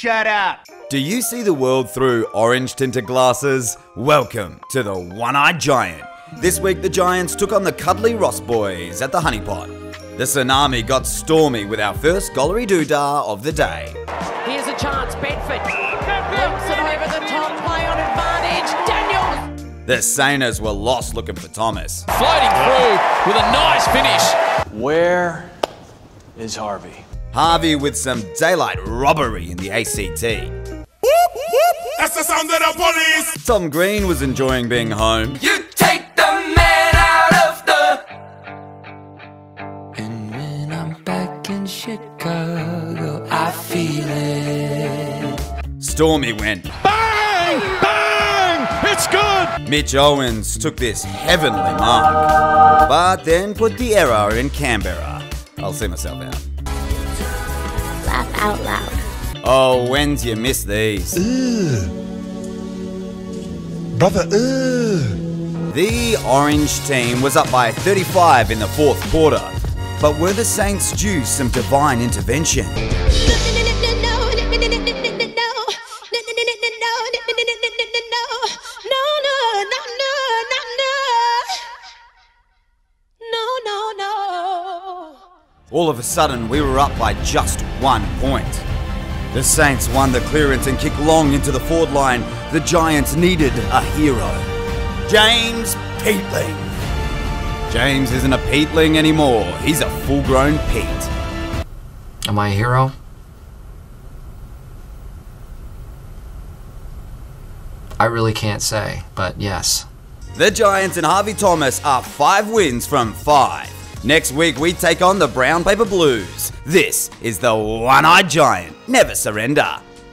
Shut up. Do you see the world through orange tinted glasses? Welcome to the One Eyed Giant. This week, the Giants took on the cuddly Ross boys at the Honeypot. The tsunami got stormy with our first Gollery Doodah of the day. Here's a chance, Bedford. Wilson over the top, play on advantage. Daniels. The Sainers were lost looking for Thomas. Floating through with a nice finish. Where is Harvey? Harvey with some daylight robbery in the ACT. That's the sound of the police. Tom Green was enjoying being home. You take the man out of the. And when I'm back in Chicago, I feel it. Stormy went. Bang! Bang! It's good! Mitch Owens took this heavenly mark, but then put the error in Canberra. I'll see myself out. Laugh out loud. Oh, when's you miss these? Brother, ugh. The orange team was up by 35 in the fourth quarter, but were the Saints due some divine intervention? All of a sudden, we were up by just one point. The Saints won the clearance and kicked long into the forward line. The Giants needed a hero. James Peatling. James isn't a Peatling anymore. He's a full grown Pete. Am I a hero? I really can't say, but yes. The Giants and Harvey Thomas are five wins from five. Next week, we take on the Brown Paper Blues. This is the One Eyed Giant. Never surrender.